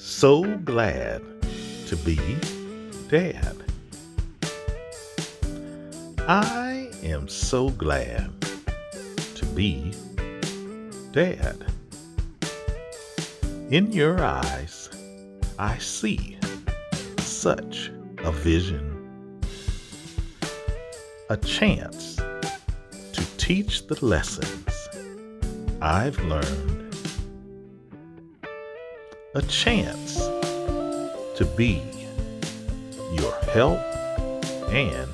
So glad to be dad. I am so glad to be dad. In your eyes, I see such a vision. A chance to teach the lessons I've learned. A chance to be your help and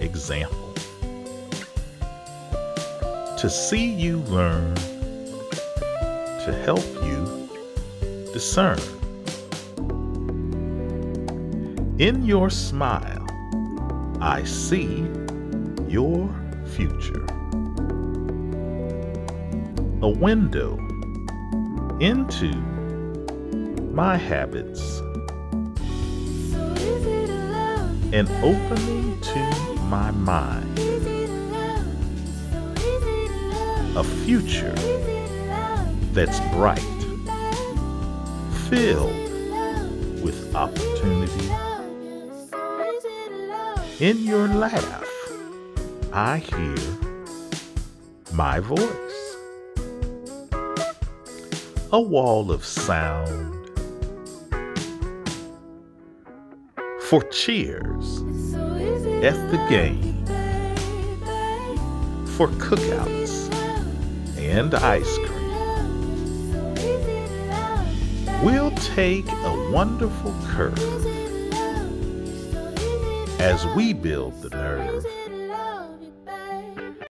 example. To see you learn, to help you discern. In your smile, I see your future. A window into my habits. An opening to my mind. A future that's bright, filled with opportunity. In your laugh, I hear my voice. A wall of sound for cheers. At the game, for cookouts and ice cream. We'll take a wonderful curve as we build the nerve